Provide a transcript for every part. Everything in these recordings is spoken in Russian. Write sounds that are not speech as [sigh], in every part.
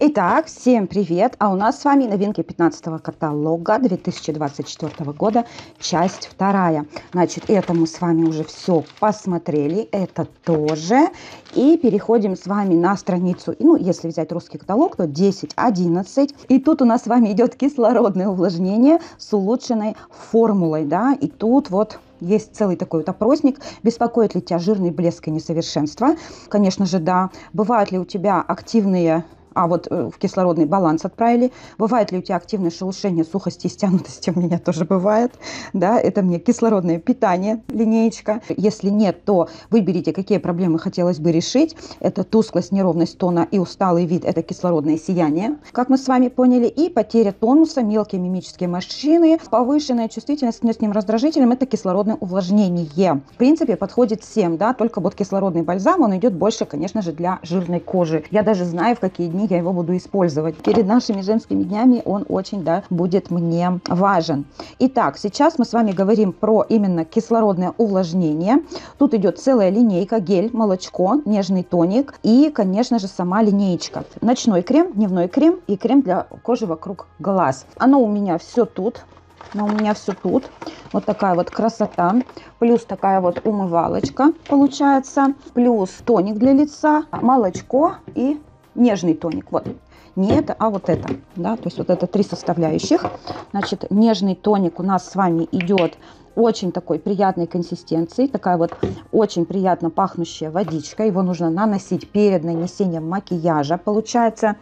Итак, всем привет! А у нас с вами новинки 15 каталога 2024 года, часть вторая. Значит, это мы с вами уже все посмотрели, это тоже. И переходим с вами на страницу, ну, если взять русский каталог, то 10-11. И тут у нас с вами идет кислородное увлажнение с улучшенной формулой, да, и тут вот есть целый такой вот опросник. Беспокоит ли тебя жирный блеск и несовершенство? Конечно же, да. Бывают ли у тебя активные а вот э, в кислородный баланс отправили. Бывает ли у тебя активное шелушение, сухости и стянутости? [laughs] У меня тоже бывает. Да, это мне кислородное питание, линеечка. Если нет, то выберите, какие проблемы хотелось бы решить. Это тусклость, неровность тона и усталый вид. Это кислородное сияние, как мы с вами поняли. И потеря тонуса, мелкие мимические морщины, повышенная чувствительность к внешним раздражителям. Это кислородное увлажнение. В принципе, подходит всем, да, только вот кислородный бальзам, он идет больше, конечно же, для жирной кожи. Я даже знаю, в какие дни я его буду использовать. Перед нашими женскими днями он очень, да, будет мне важен. Итак, сейчас мы с вами говорим про именно кислородное увлажнение. Тут идет целая линейка, гель, молочко, нежный тоник и, конечно же, сама линеечка. Ночной крем, дневной крем и крем для кожи вокруг глаз. Оно у меня все тут. Но у меня все тут. Вот такая вот красота. Плюс такая вот умывалочка получается. Плюс тоник для лица, молочко и нежный тоник. Вот не это, а вот это, да, то есть вот это три составляющих. Значит, нежный тоник у нас с вами идет очень такой приятной консистенции, такая вот очень приятно пахнущая водичка. Его нужно наносить перед нанесением макияжа, получается.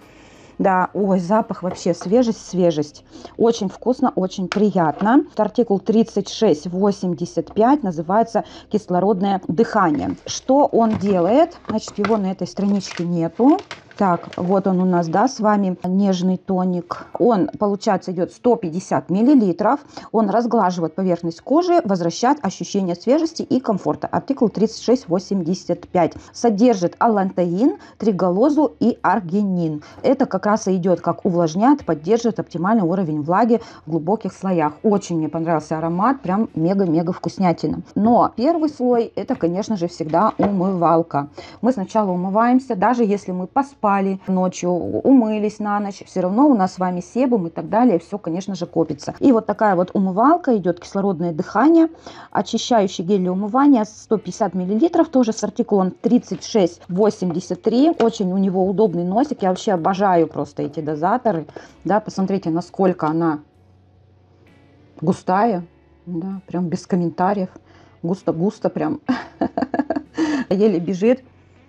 Да, ой, запах вообще свежесть, свежесть. Очень вкусно, очень приятно. Артикул 3685 называется кислородное дыхание. Что он делает? Значит, его на этой страничке нету. Так, вот он у нас, да, с вами нежный тоник. Он, получается, идет 150 миллилитров. Он разглаживает поверхность кожи, возвращает ощущение свежести и комфорта. Артикул 3685. Содержит алантаин, триголозу и аргинин. Это как раз и идет как увлажняет, поддерживает оптимальный уровень влаги в глубоких слоях. Очень мне понравился аромат, прям мега-мега вкуснятина. Но первый слой, это, конечно же, всегда умывалка. Мы сначала умываемся, даже если мы поспали, поспали ночью, умылись на ночь, все равно у нас с вами себум и так далее, все, конечно же, копится. И вот такая вот умывалка, идет кислородное дыхание, очищающий гель для умывания 150 мл, тоже с артикулом 3683, очень у него удобный носик, я вообще обожаю просто эти дозаторы, да, посмотрите, насколько она густая, да, прям без комментариев, густо-густо прям, [laughs] еле бежит.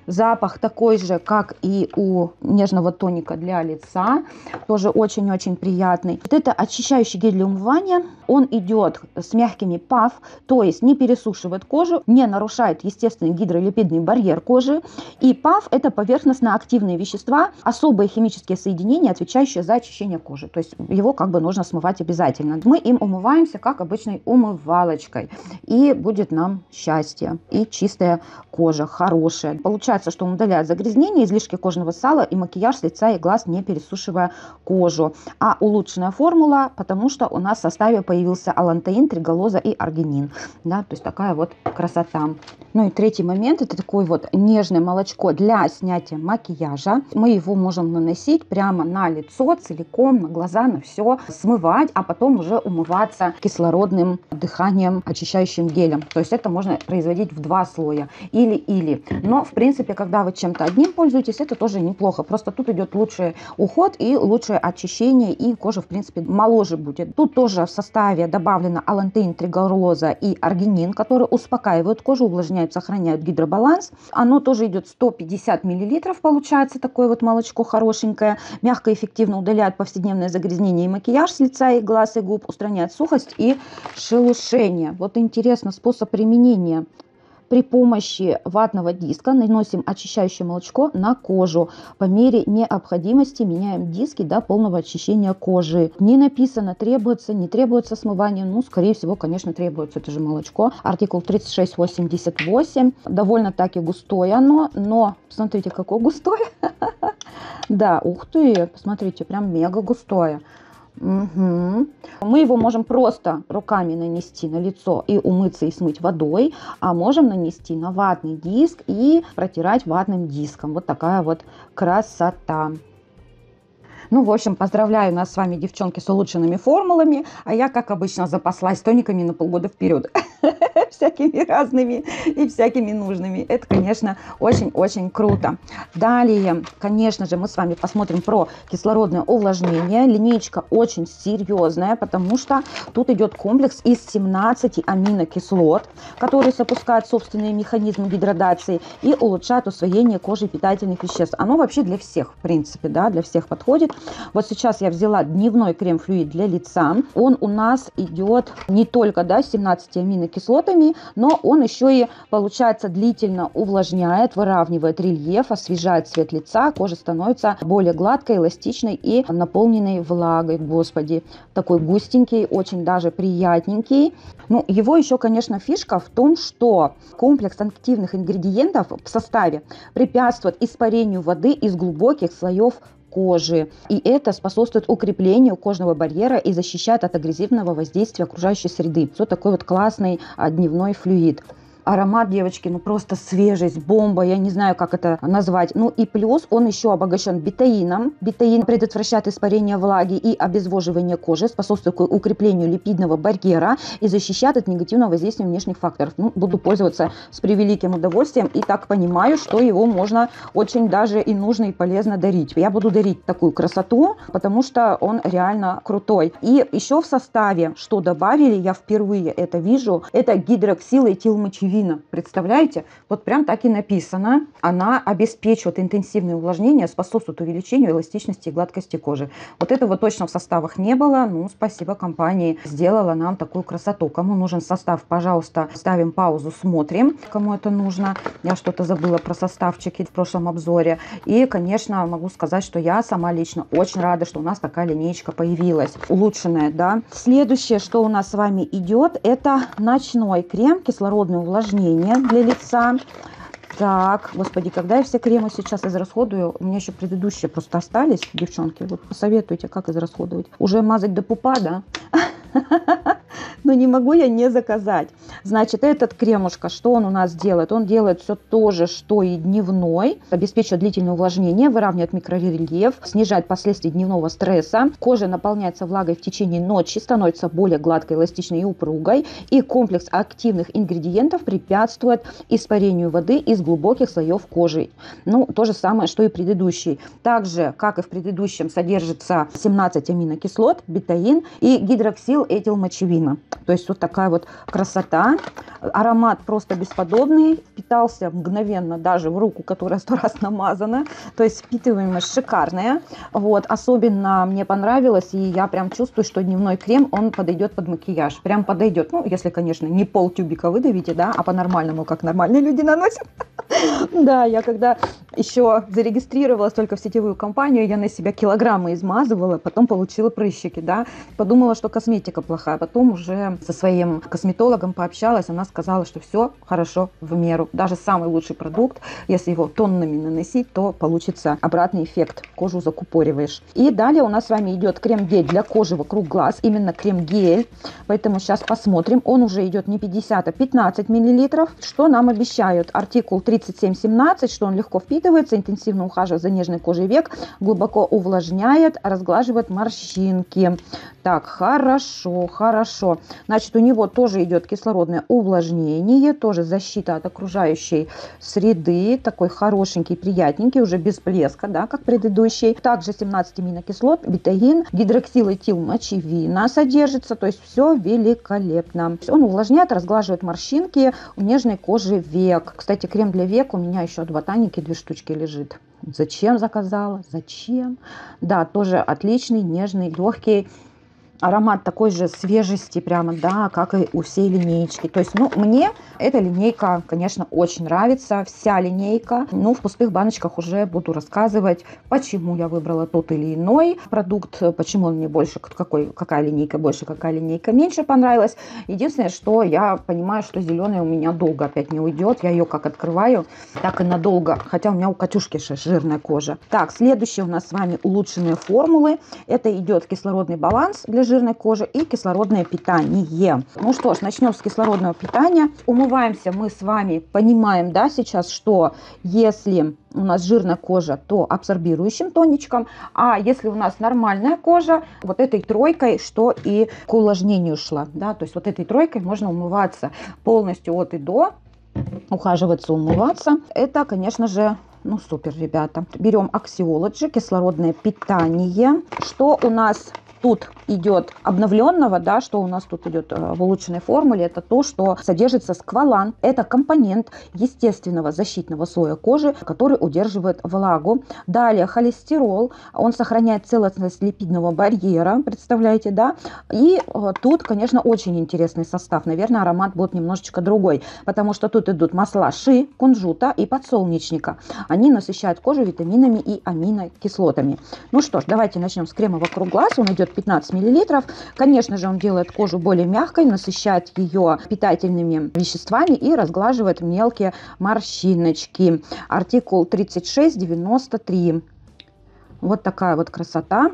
Запах такой же, как и у нежного тоника для лица. Тоже очень-очень приятный. Вот это очищающий гель для умывания. Он идет с мягкими ПАФ, то есть не пересушивает кожу, не нарушает естественный гидролипидный барьер кожи. И ПАФ это поверхностно-активные вещества, особые химические соединения, отвечающие за очищение кожи. То есть его как бы нужно смывать обязательно. Мы им умываемся как обычной умывалочкой. И будет нам счастье. И чистая кожа, хорошая. Получается Получается, что он удаляет загрязнения, излишки кожного сала и макияж с лица и глаз, не пересушивая кожу. А улучшенная формула, потому что у нас в составе появился алантеин, триголоза и аргинин. Да, то есть такая вот красота. Ну и третий момент, это такое вот нежное молочко для снятия макияжа. Мы его можем наносить прямо на лицо целиком, на глаза, на все, смывать, а потом уже умываться кислородным дыханием, очищающим гелем. То есть это можно производить в два слоя. Или-или. Но в принципе принципе, когда вы чем-то одним пользуетесь, это тоже неплохо. Просто тут идет лучший уход и лучшее очищение, и кожа, в принципе, моложе будет. Тут тоже в составе добавлено алантеин, триголоза и аргинин, которые успокаивают кожу, увлажняют, сохраняют гидробаланс. Оно тоже идет 150 миллилитров, получается такое вот молочко хорошенькое. Мягко и эффективно удаляет повседневное загрязнение и макияж с лица и глаз и губ, устраняет сухость и шелушение. Вот интересно способ применения. При помощи ватного диска наносим очищающее молочко на кожу. По мере необходимости меняем диски до полного очищения кожи. Не написано, требуется, не требуется смывание. Ну, скорее всего, конечно, требуется. Это же молочко. Артикул 3688. Довольно таки густое оно, но смотрите, какое густое. [laughs] Да, ух ты, посмотрите, прям мега густое. Угу. Мы его можем просто руками нанести на лицо и умыться и смыть водой, а можем нанести на ватный диск и протирать ватным диском. Вот такая вот красота. Ну, в общем, поздравляю нас с вами, девчонки, с улучшенными формулами. А я, как обычно, запаслась тониками на полгода вперед. [laughs] Всякими разными и всякими нужными. Это, конечно, очень-очень круто. Далее, конечно же, мы с вами посмотрим про кислородное увлажнение. Линейка очень серьезная, потому что тут идет комплекс из 17 аминокислот, которые запускают собственные механизмы гидратации и улучшают усвоение кожи питательных веществ. Оно вообще для всех, в принципе, да, для всех подходит. Вот сейчас я взяла дневной крем-флюид для лица. Он у нас идет не только да, с 17 аминокислотами, но он еще и, получается, длительно увлажняет, выравнивает рельеф, освежает цвет лица, кожа становится более гладкой, эластичной и наполненной влагой. Господи, такой густенький, очень даже приятненький. Ну, его еще, конечно, фишка в том, что комплекс активных ингредиентов в составе препятствует испарению воды из глубоких слоев кожи. И это способствует укреплению кожного барьера и защищает от агрессивного воздействия окружающей среды. Вот такой вот классный а, дневной флюид аромат, девочки, ну просто свежесть, бомба, я не знаю, как это назвать. Ну и плюс он еще обогащен бетаином. Бетаин предотвращает испарение влаги и обезвоживание кожи, способствует укреплению липидного барьера и защищает от негативного воздействия внешних факторов. Ну, буду пользоваться с превеликим удовольствием и так понимаю, что его можно очень даже и нужно и полезно дарить. Я буду дарить такую красоту, потому что он реально крутой. И еще в составе, что добавили, я впервые это вижу, это гидроксилэтилмочевин вина. Представляете? Вот прям так и написано. Она обеспечивает интенсивное увлажнение, способствует увеличению эластичности и гладкости кожи. Вот этого точно в составах не было. Ну, спасибо компании. Сделала нам такую красоту. Кому нужен состав, пожалуйста, ставим паузу, смотрим, кому это нужно. Я что-то забыла про составчики в прошлом обзоре. И, конечно, могу сказать, что я сама лично очень рада, что у нас такая линейка появилась. Улучшенная, да. Следующее, что у нас с вами идет, это ночной крем кислородный увлажнение увлажнение для лица. Так, господи, когда я все кремы сейчас израсходую, у меня еще предыдущие просто остались, девчонки, вот посоветуйте, как израсходовать. Уже мазать до пупа, да? [laughs] но не могу я не заказать. Значит, этот кремушка, что он у нас делает? Он делает все то же, что и дневной, обеспечивает длительное увлажнение, выравнивает микрорельеф, снижает последствия дневного стресса. Кожа наполняется влагой в течение ночи, становится более гладкой, эластичной и упругой. И комплекс активных ингредиентов препятствует испарению воды из глубоких слоев кожи. Ну, то же самое, что и предыдущий. Также, как и в предыдущем, содержится 17 аминокислот, бетаин и гидроксил этилмочевина. То есть вот такая вот красота. Аромат просто бесподобный. Впитался мгновенно даже в руку, которая сто раз намазана. То есть впитываемость шикарная. Вот. Особенно мне понравилось. И я прям чувствую, что дневной крем, он подойдет под макияж. Прям подойдет. Ну, если, конечно, не пол тюбика выдавите, да, а по-нормальному, как нормальные люди наносят. [laughs] Да, я когда еще зарегистрировалась только в сетевую компанию, я на себя килограммы измазывала, потом получила прыщики, да. Подумала, что косметика плохая, потом уже со своим косметологом пообщалась, она сказала, что все хорошо в меру. Даже самый лучший продукт, если его тоннами наносить, то получится обратный эффект. Кожу закупориваешь. И далее у нас с вами идет крем-гель для кожи вокруг глаз. Именно крем-гель. Поэтому сейчас посмотрим. Он уже идет не 50, а 15 миллилитров. Что нам обещают? Артикул 3717, что он легко впитывается, интенсивно ухаживает за нежной кожей век, глубоко увлажняет, разглаживает морщинки. Так, хорошо, хорошо. Значит, у него тоже идет кислородное увлажнение, тоже защита от окружающей среды, такой хорошенький, приятненький, уже без блеска, да, как предыдущий. Также 17 аминокислот, бетаин, гидроксилэтил мочевина содержится, то есть все великолепно. Он увлажняет, разглаживает морщинки у нежной кожи век. Кстати, крем для век у меня еще от ботаники две штучки лежит. Зачем заказала? Зачем? Да, тоже отличный, нежный, легкий аромат такой же свежести прямо, да, как и у всей линейки. То есть, ну, мне эта линейка, конечно, очень нравится, вся линейка. Ну, в пустых баночках уже буду рассказывать, почему я выбрала тот или иной продукт, почему он мне больше, какой, какая линейка больше, какая линейка меньше понравилась. Единственное, что я понимаю, что зеленая у меня долго опять не уйдет. Я ее как открываю, так и надолго. Хотя у меня у Катюшки жирная кожа. Так, следующие у нас с вами улучшенные формулы. Это идет кислородный баланс для жирной кожи и кислородное питание. Ну что ж, начнем с кислородного питания. Умываемся мы с вами, понимаем, да, сейчас, что если у нас жирная кожа, то абсорбирующим тоничком, а если у нас нормальная кожа, вот этой тройкой, что и к увлажнению шла, да, то есть вот этой тройкой можно умываться полностью от и до, ухаживаться, умываться. Это, конечно же, ну супер, ребята. Берем Axiology, кислородное питание. Что у нас тут идет обновленного, да, что у нас тут идет э, в улучшенной формуле, это то, что содержится сквалан. Это компонент естественного защитного слоя кожи, который удерживает влагу. Далее холестерол, он сохраняет целостность липидного барьера, представляете, да. И э, тут, конечно, очень интересный состав. Наверное, аромат будет немножечко другой, потому что тут идут масла ши, кунжута и подсолнечника. Они насыщают кожу витаминами и аминокислотами. Ну что ж, давайте начнем с крема вокруг глаз. Он идет 15 мл. Конечно же, он делает кожу более мягкой, насыщает ее питательными веществами и разглаживает мелкие морщиночки. Артикул 3693. Вот такая вот красота.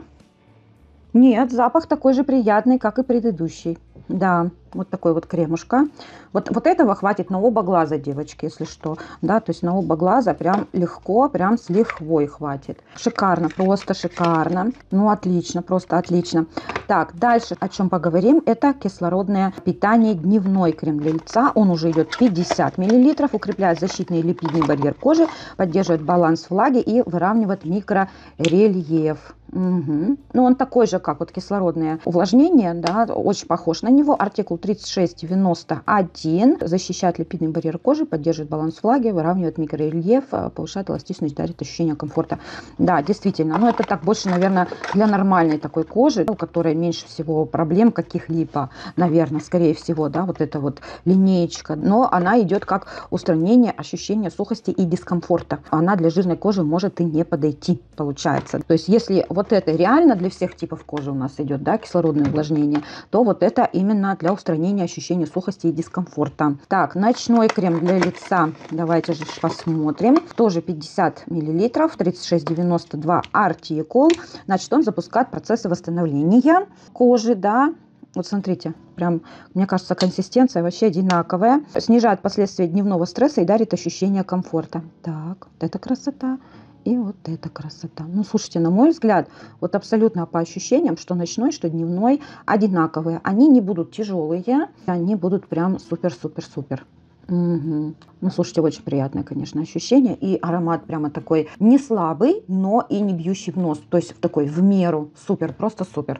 Нет, запах такой же приятный, как и предыдущий. Да, вот такой вот кремушка. Вот, вот этого хватит на оба глаза, девочки, если что. Да, то есть на оба глаза прям легко, прям с лихвой хватит. Шикарно, просто шикарно. Ну, отлично, просто отлично. Так, дальше о чем поговорим. Это кислородное питание, дневной крем для лица. Он уже идет 50 мл, укрепляет защитный липидный барьер кожи, поддерживает баланс влаги и выравнивает микрорельеф. Угу. Ну, он такой же, как вот кислородное увлажнение, да, очень похож на него. Артикул 3691 защищает липидный барьер кожи, поддерживает баланс влаги, выравнивает микрорельеф, э, повышает эластичность, дарит ощущение комфорта. Да, действительно, но это так больше, наверное, для нормальной такой кожи, у которой меньше всего проблем каких-либо, наверное, скорее всего, да, вот эта вот линеечка. Но она идет как устранение ощущения сухости и дискомфорта. Она для жирной кожи может и не подойти, получается. То есть если вот это реально для всех типов кожи у нас идет, да, кислородное увлажнение, то вот это именно для устранения ощущения сухости и дискомфорта. Так, ночной крем для лица. Давайте же посмотрим. Тоже 50 миллилитров, 36,92 артикул. Значит, он запускает процессы восстановления кожи, да, вот смотрите, прям, мне кажется, консистенция вообще одинаковая. Снижает последствия дневного стресса и дарит ощущение комфорта. Так, вот это красота. И вот эта красота. Ну, слушайте, на мой взгляд, вот абсолютно по ощущениям, что ночной, что дневной, одинаковые. Они не будут тяжелые, они будут прям супер-супер-супер. Угу. Ну, слушайте, очень приятное, конечно, ощущение. И аромат прямо такой не слабый, но и не бьющий в нос. То есть такой в меру. Супер, просто супер.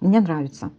Мне нравится.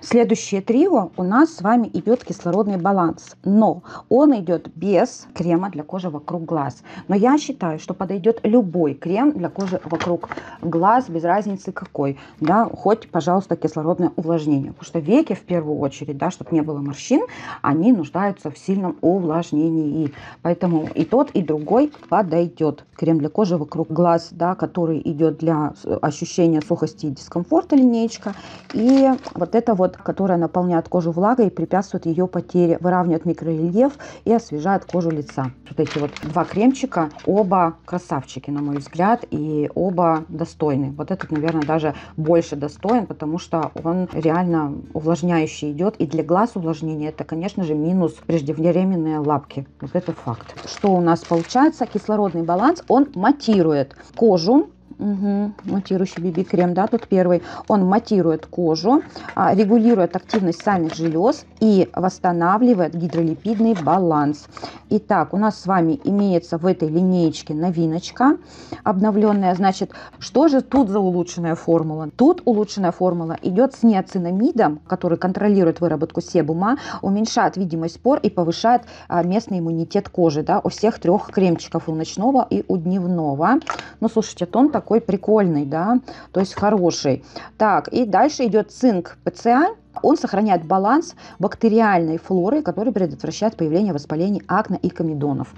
Следующее трио у нас с вами идет кислородный баланс, но он идет без крема для кожи вокруг глаз. Но я считаю, что подойдет любой крем для кожи вокруг глаз, без разницы какой, да, хоть, пожалуйста, кислородное увлажнение, потому что веки в первую очередь, да, чтобы не было морщин, они нуждаются в сильном увлажнении, поэтому и тот, и другой подойдет. Крем для кожи вокруг глаз, да, который идет для ощущения сухости и дискомфорта линеечка, и вот это вот вот, которая наполняет кожу влагой и препятствует ее потере, выравнивает микрорельеф и освежает кожу лица. Вот эти вот два кремчика, оба красавчики, на мой взгляд, и оба достойны. Вот этот, наверное, даже больше достоин, потому что он реально увлажняющий идет. И для глаз увлажнение это, конечно же, минус преждевременные лапки. Вот это факт. Что у нас получается? Кислородный баланс, он матирует кожу Угу. Матирующий BB-крем, да, тут первый. Он матирует кожу, а, регулирует активность сальных желез и восстанавливает гидролипидный баланс. Итак, у нас с вами имеется в этой линеечке новиночка обновленная. Значит, что же тут за улучшенная формула? Тут улучшенная формула идет с неоцинамидом, который контролирует выработку себума, уменьшает видимость пор и повышает а, местный иммунитет кожи. Да, у всех трех кремчиков, у ночного и у дневного. Ну, слушайте, тон такой такой прикольный, да, то есть хороший. Так, и дальше идет цинк ПЦА. Он сохраняет баланс бактериальной флоры, который предотвращает появление воспалений акне и комедонов.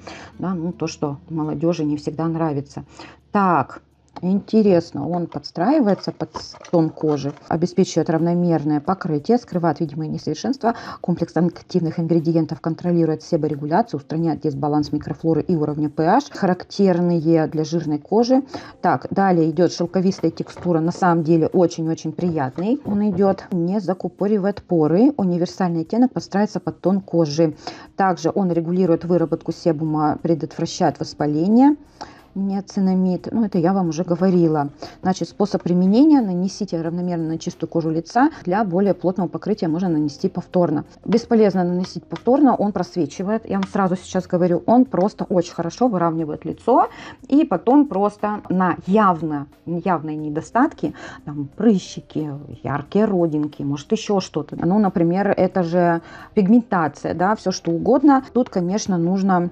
Да, ну, то, что молодежи не всегда нравится. Так, Интересно, он подстраивается под тон кожи, обеспечивает равномерное покрытие, скрывает видимые несовершенства, комплекс активных ингредиентов контролирует себорегуляцию, устраняет дисбаланс микрофлоры и уровня pH, характерные для жирной кожи. Так, далее идет шелковистая текстура, на самом деле очень-очень приятный. Он идет, не закупоривает поры, универсальный оттенок подстраивается под тон кожи. Также он регулирует выработку себума, предотвращает воспаление неоцинамид. Ну, это я вам уже говорила. Значит, способ применения. Нанесите равномерно на чистую кожу лица. Для более плотного покрытия можно нанести повторно. Бесполезно наносить повторно, он просвечивает. Я вам сразу сейчас говорю, он просто очень хорошо выравнивает лицо. И потом просто на явно, явные недостатки, там, прыщики, яркие родинки, может еще что-то. Ну, например, это же пигментация, да, все что угодно. Тут, конечно, нужно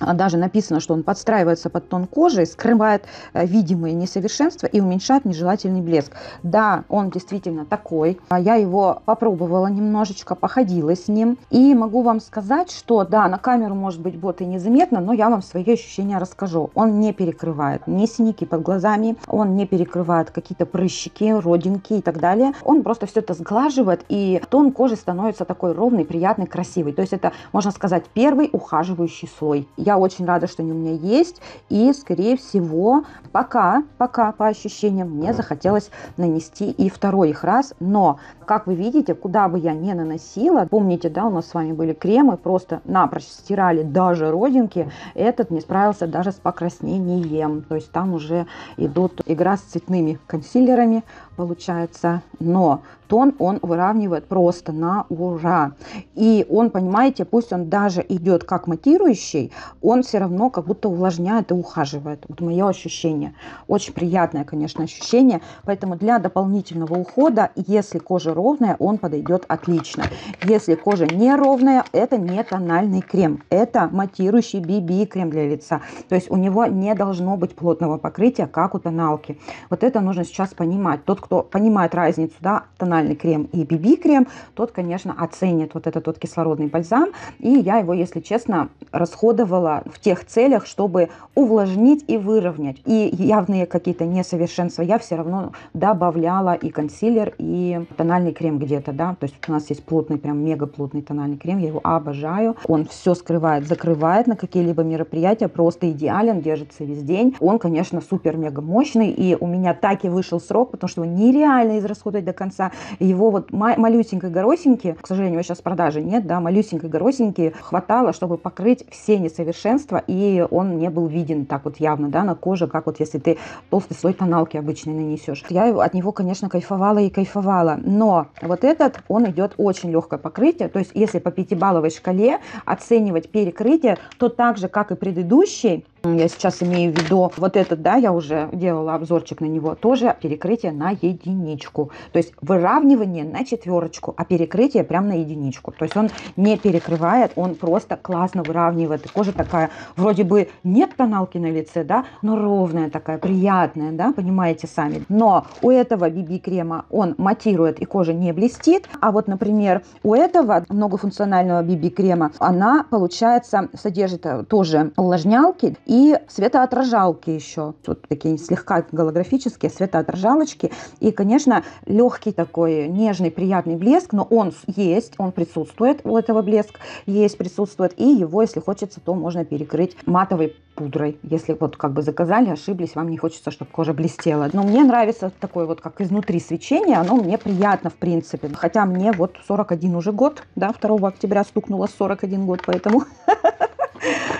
даже написано, что он подстраивается под тон кожи, скрывает э, видимые несовершенства и уменьшает нежелательный блеск. Да, он действительно такой. А я его попробовала немножечко, походила с ним. И могу вам сказать, что да, на камеру может быть вот и незаметно, но я вам свои ощущения расскажу. Он не перекрывает ни синяки под глазами, он не перекрывает какие-то прыщики, родинки и так далее. Он просто все это сглаживает, и тон кожи становится такой ровный, приятный, красивый. То есть это, можно сказать, первый ухаживающий слой я очень рада, что они у меня есть. И, скорее всего, пока, пока по ощущениям мне захотелось нанести и второй их раз. Но, как вы видите, куда бы я ни наносила, помните, да, у нас с вами были кремы, просто напрочь стирали даже родинки. Этот не справился даже с покраснением. То есть там уже идут игра с цветными консилерами, получается. Но тон он выравнивает просто на ура. И он, понимаете, пусть он даже идет как матирующий, он все равно как будто увлажняет и ухаживает. Вот мое ощущение. Очень приятное, конечно, ощущение. Поэтому для дополнительного ухода, если кожа ровная, он подойдет отлично. Если кожа не ровная, это не тональный крем. Это матирующий BB крем для лица. То есть у него не должно быть плотного покрытия, как у тоналки. Вот это нужно сейчас понимать. Тот, кто понимает разницу, да, тональный крем и BB крем, тот, конечно, оценит вот этот вот кислородный бальзам. И я его, если честно, расходовала в тех целях, чтобы увлажнить и выровнять. И явные какие-то несовершенства я все равно добавляла и консилер, и тональный крем где-то, да. То есть у нас есть плотный, прям мега плотный тональный крем, я его обожаю. Он все скрывает, закрывает на какие-либо мероприятия, просто идеален, держится весь день. Он, конечно, супер-мега мощный, и у меня так и вышел срок, потому что нереально израсходовать до конца. Его вот малюсенькой горосинки, к сожалению, сейчас продажи нет, да, малюсенькой горосинки хватало, чтобы покрыть все несовершенства, и он не был виден так вот явно, да, на коже, как вот если ты толстый слой тоналки обычный нанесешь. Я от него, конечно, кайфовала и кайфовала, но вот этот, он идет очень легкое покрытие, то есть если по пятибалловой шкале оценивать перекрытие, то так же, как и предыдущий, я сейчас имею в виду вот этот, да, я уже делала обзорчик на него, тоже перекрытие на единичку. То есть выравнивание на четверочку, а перекрытие прям на единичку. То есть он не перекрывает, он просто классно выравнивает. И кожа такая, вроде бы нет тоналки на лице, да, но ровная такая, приятная, да, понимаете сами. Но у этого BB крема он матирует и кожа не блестит. А вот, например, у этого многофункционального BB крема она, получается, содержит тоже увлажнялки и и светоотражалки еще. Вот такие слегка голографические светоотражалочки. И, конечно, легкий такой нежный, приятный блеск, но он есть, он присутствует, у этого блеск есть, присутствует. И его, если хочется, то можно перекрыть матовой пудрой. Если вот как бы заказали, ошиблись, вам не хочется, чтобы кожа блестела. Но мне нравится такое вот как изнутри свечение, оно мне приятно в принципе. Хотя мне вот 41 уже год, да, 2 октября стукнуло 41 год, поэтому [laughs]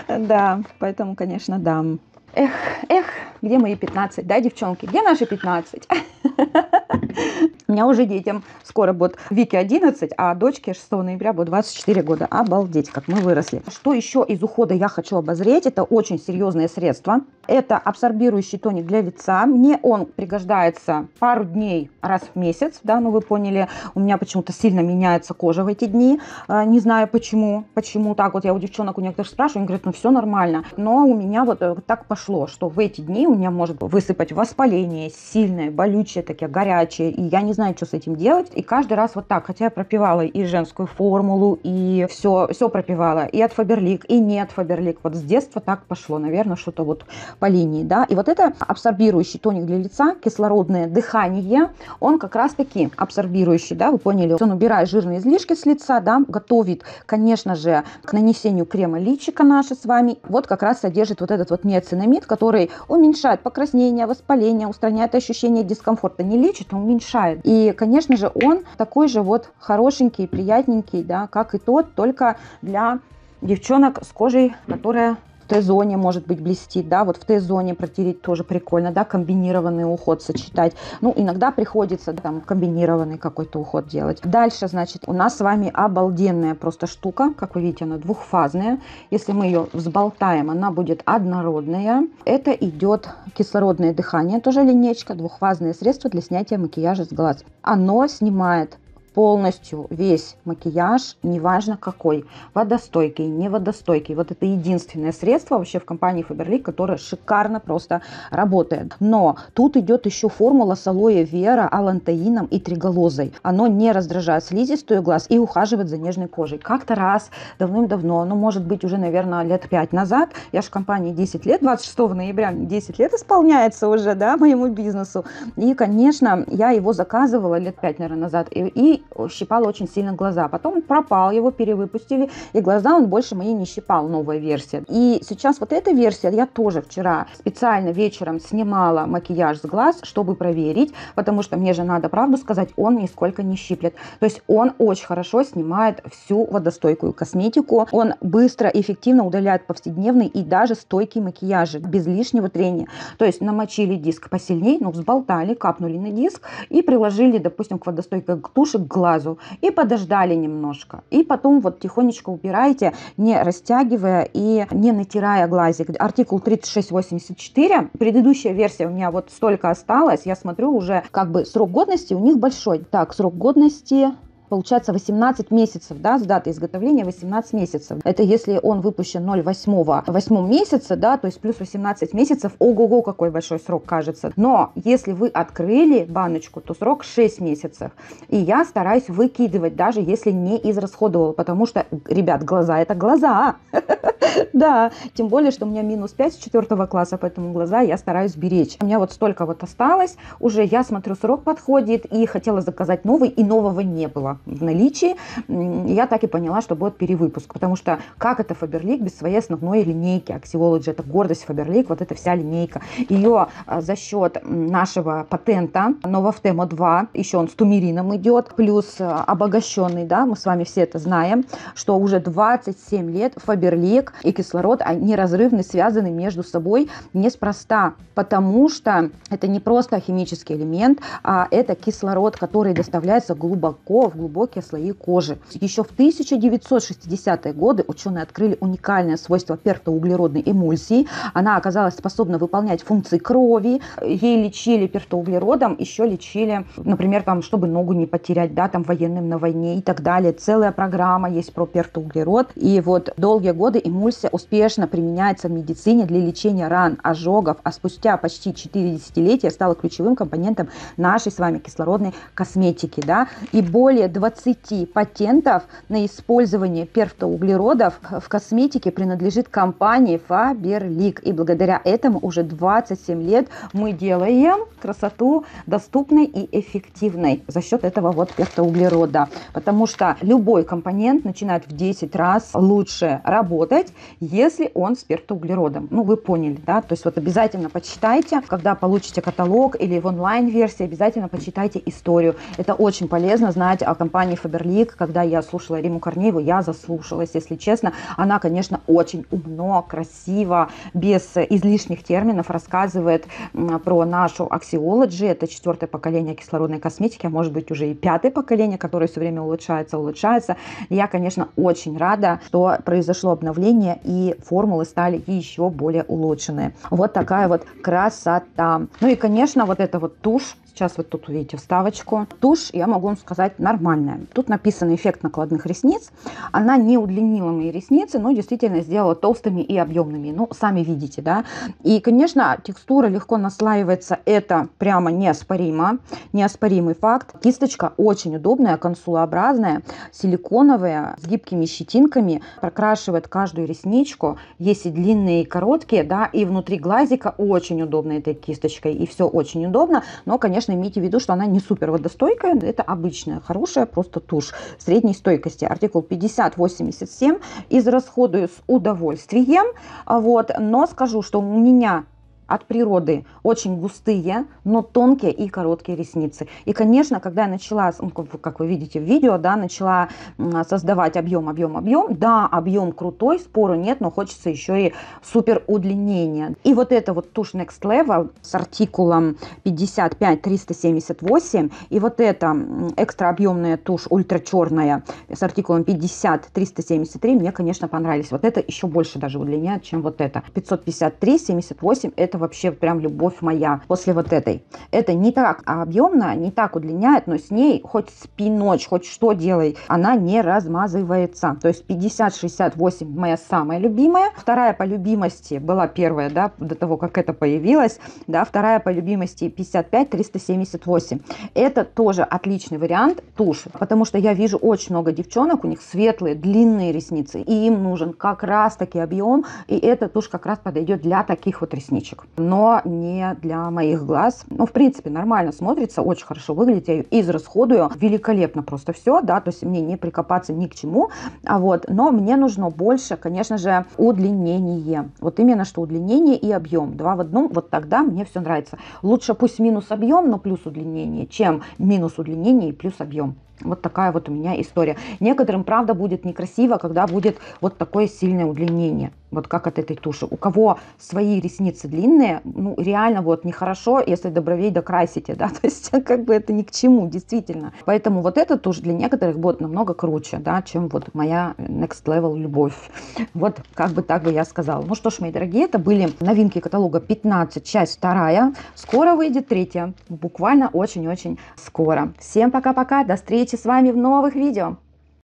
Да, поэтому, конечно, да. Эх, эх, где мои 15, да, девчонки? Где наши 15? [laughs] У меня уже детям скоро будет Вике 11, а дочке 6 ноября будет 24 года. Обалдеть, как мы выросли. Что еще из ухода я хочу обозреть? Это очень серьезные средства. Это абсорбирующий тоник для лица. Мне он пригождается пару дней раз в месяц. Да, ну вы поняли, у меня почему-то сильно меняется кожа в эти дни. А, не знаю почему. Почему так вот. Я у девчонок у некоторых спрашиваю, они говорят, ну все нормально. Но у меня вот э, так пошло пошло, что в эти дни у меня может высыпать воспаление сильное, болючее, такие горячее, и я не знаю, что с этим делать. И каждый раз вот так, хотя я пропивала и женскую формулу, и все, все пропивала, и от Фаберлик, и не от Фаберлик. Вот с детства так пошло, наверное, что-то вот по линии, да. И вот это абсорбирующий тоник для лица, кислородное дыхание, он как раз-таки абсорбирующий, да, вы поняли, он убирает жирные излишки с лица, да, готовит, конечно же, к нанесению крема личика наше с вами. Вот как раз содержит вот этот вот неоцинамид, который уменьшает покраснение, воспаление, устраняет ощущение дискомфорта. Не лечит, а уменьшает. И, конечно же, он такой же вот хорошенький, приятненький, да, как и тот, только для девчонок с кожей, которая Т-зоне, может быть, блестит, да, вот в Т-зоне протереть тоже прикольно, да, комбинированный уход сочетать. Ну, иногда приходится там комбинированный какой-то уход делать. Дальше, значит, у нас с вами обалденная просто штука, как вы видите, она двухфазная. Если мы ее взболтаем, она будет однородная. Это идет кислородное дыхание, тоже линейка, двухфазное средство для снятия макияжа с глаз. Оно снимает полностью весь макияж, неважно какой, водостойкий, не водостойкий. Вот это единственное средство вообще в компании Faberlic, которое шикарно просто работает. Но тут идет еще формула с алоэ вера, алантаином и триголозой. Оно не раздражает слизистую глаз и ухаживает за нежной кожей. Как-то раз давным-давно, ну может быть уже, наверное, лет 5 назад, я же в компании 10 лет, 26 ноября 10 лет исполняется уже, да, моему бизнесу. И, конечно, я его заказывала лет 5, наверное, назад. И, и щипал очень сильно глаза. Потом пропал, его перевыпустили, и глаза он больше мои не щипал, новая версия. И сейчас вот эта версия, я тоже вчера специально вечером снимала макияж с глаз, чтобы проверить, потому что мне же надо правду сказать, он нисколько не щиплет. То есть он очень хорошо снимает всю водостойкую косметику, он быстро и эффективно удаляет повседневный и даже стойкий макияжи без лишнего трения. То есть намочили диск посильнее, ну взболтали, капнули на диск и приложили, допустим, к водостойкой туши к глазу и подождали немножко. И потом вот тихонечко убираете, не растягивая и не натирая глазик. Артикул 3684, предыдущая версия у меня вот столько осталось, я смотрю уже как бы срок годности у них большой. Так, срок годности получается 18 месяцев, да, с даты изготовления 18 месяцев. Это если он выпущен 0,8 8 месяца, да, то есть плюс 18 месяцев, ого-го, какой большой срок кажется. Но если вы открыли баночку, то срок 6 месяцев. И я стараюсь выкидывать, даже если не израсходовала, потому что, ребят, глаза это глаза. [laughs] Да, тем более, что у меня минус 5 с 4 класса, поэтому глаза я стараюсь беречь. У меня вот столько вот осталось, уже я смотрю, срок подходит, и хотела заказать новый, и нового не было в наличии, я так и поняла, что будет перевыпуск. Потому что как это Faberlic без своей основной линейки? Axiology – это гордость Faberlic, вот эта вся линейка. Ее а, за счет нашего патента Новофтема 2, еще он с тумерином идет, плюс а, обогащенный, да, мы с вами все это знаем, что уже 27 лет Faberlic и кислород, они неразрывно связаны между собой неспроста, потому что это не просто химический элемент, а это кислород, который доставляется глубоко в глубокие слои кожи. Еще в 1960-е годы ученые открыли уникальное свойство пертоуглеродной эмульсии. Она оказалась способна выполнять функции крови. Ей лечили пертоуглеродом, еще лечили, например, там, чтобы ногу не потерять, да, там военным на войне и так далее. Целая программа есть про пертоуглерод. И вот долгие годы эмульсия успешно применяется в медицине для лечения ран, ожогов, а спустя почти 4 десятилетия стала ключевым компонентом нашей с вами кислородной косметики, да, и более 20 патентов на использование перфтоуглеродов в косметике принадлежит компании Faberlic. И благодаря этому уже 27 лет мы делаем красоту доступной и эффективной за счет этого вот перфтоуглерода. Потому что любой компонент начинает в 10 раз лучше работать, если он с перфтоуглеродом. Ну, вы поняли, да? То есть вот обязательно почитайте, когда получите каталог или в онлайн-версии, обязательно почитайте историю. Это очень полезно знать о компании Faberlic, когда я слушала Риму Корнееву, я заслушалась, если честно. Она, конечно, очень умно, красиво, без излишних терминов рассказывает про нашу Axiology. Это четвертое поколение кислородной косметики, а может быть уже и пятое поколение, которое все время улучшается, улучшается. Я, конечно, очень рада, что произошло обновление и формулы стали еще более улучшенные. Вот такая вот красота. Ну и, конечно, вот эта вот тушь Сейчас вот тут увидите вставочку. Тушь, я могу вам сказать, нормальная. Тут написано эффект накладных ресниц. Она не удлинила мои ресницы, но действительно сделала толстыми и объемными. Ну, сами видите, да. И, конечно, текстура легко наслаивается. Это прямо неоспоримо. Неоспоримый факт. Кисточка очень удобная, консулообразная, силиконовая, с гибкими щетинками. Прокрашивает каждую ресничку. Есть и длинные, и короткие, да, и внутри глазика очень удобно этой кисточкой. И все очень удобно. Но, конечно, имейте в виду, что она не супер водостойкая. Это обычная, хорошая просто тушь средней стойкости. Артикул 5087. Израсходую с удовольствием. Вот. Но скажу, что у меня от природы очень густые, но тонкие и короткие ресницы. И, конечно, когда я начала, ну, как вы видите в видео, да, начала создавать объем, объем, объем, да, объем крутой, спору нет, но хочется еще и супер удлинения. И вот это вот тушь Next Level с артикулом 55-378, и вот эта экстра объемная тушь ультра с артикулом 50-373 мне, конечно, понравились. Вот это еще больше даже удлиняет, чем вот это. 553-78 это это вообще прям любовь моя после вот этой. Это не так объемно, не так удлиняет, но с ней хоть спи ночь, хоть что делай, она не размазывается. То есть 50-68 моя самая любимая. Вторая по любимости была первая, да, до того, как это появилось. Да, вторая по любимости 55-378. Это тоже отличный вариант тушь, потому что я вижу очень много девчонок, у них светлые, длинные ресницы, и им нужен как раз таки объем, и эта тушь как раз подойдет для таких вот ресничек но не для моих глаз. Ну, в принципе, нормально смотрится, очень хорошо выглядит. Я ее израсходую великолепно просто все, да, то есть мне не прикопаться ни к чему, а вот, но мне нужно больше, конечно же, удлинение. Вот именно что удлинение и объем. Два в одном, вот тогда мне все нравится. Лучше пусть минус объем, но плюс удлинение, чем минус удлинение и плюс объем. Вот такая вот у меня история. Некоторым, правда, будет некрасиво, когда будет вот такое сильное удлинение. Вот как от этой туши. У кого свои ресницы длинные, ну, реально вот нехорошо, если до бровей докрасите, да, [laughs] то есть как бы это ни к чему, действительно. Поэтому вот эта тушь для некоторых будет намного круче, да, чем вот моя Next Level любовь. Вот как бы так бы я сказала. Ну что ж, мои дорогие, это были новинки каталога 15, часть вторая. Скоро выйдет третья, буквально очень-очень скоро. Всем пока-пока, до встречи с вами в новых видео.